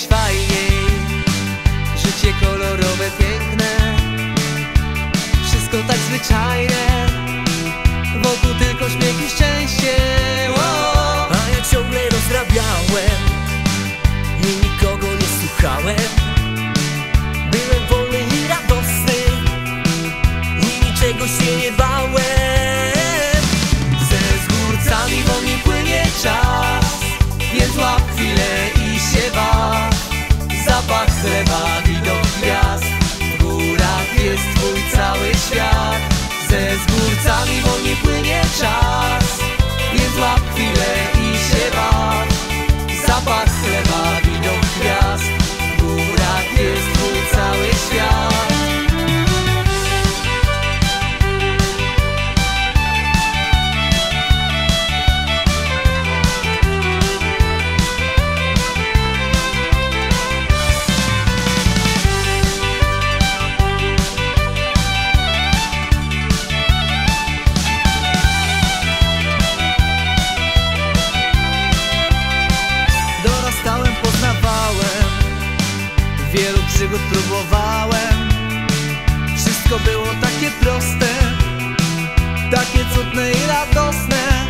jakoś fajniej Życie kolorowe, piękne. Wszystko tak zwyczajne. Wokół tylko śmiech i szczęście. Wow. A ja ciągle rozrabiałem I nikogo nie słuchałem. Byłem wolny i radosny I niczego się nie bałem. Ze zgórcami wolniej płynie czas Więc łap Zapach chleba, widok gwiazd. W górach jest twój cały świat próbowałem. Wszystko było takie proste Takie cudne i radosne.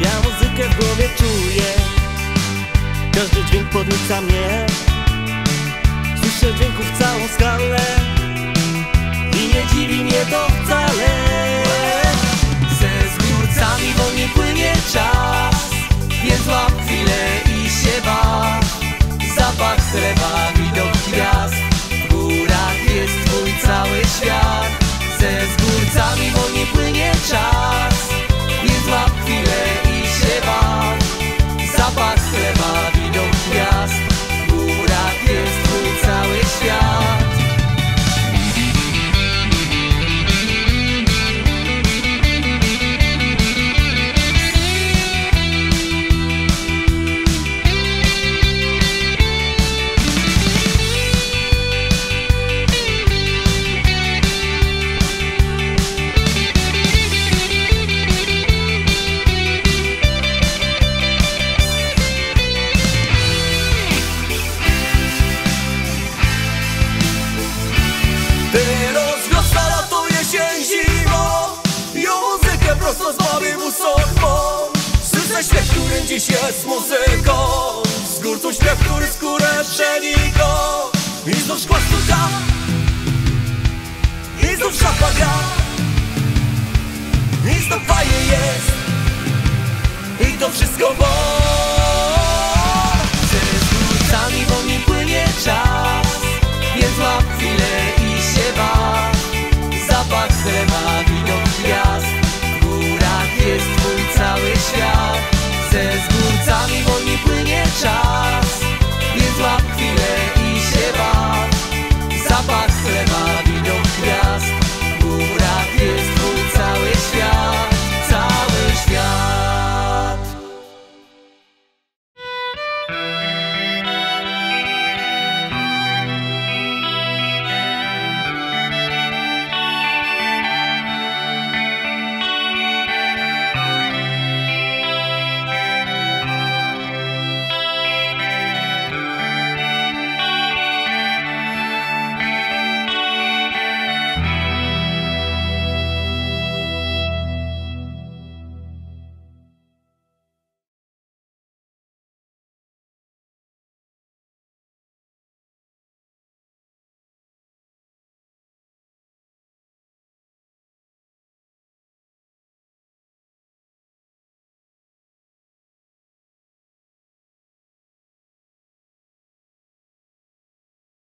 Ja muzykę w głowie czuję. Każdy dźwięk podnieca mnie. Słyszę dźwięków całą skalę. I nie dziwi mnie to wcale z baby musormą Słyszę śpiew, który dziś jest muzyką. Z górcą śpiew, który skórę przenika I znów szkła stuka I znów szafa gra. I znów fajnie jest. I to wszystko bo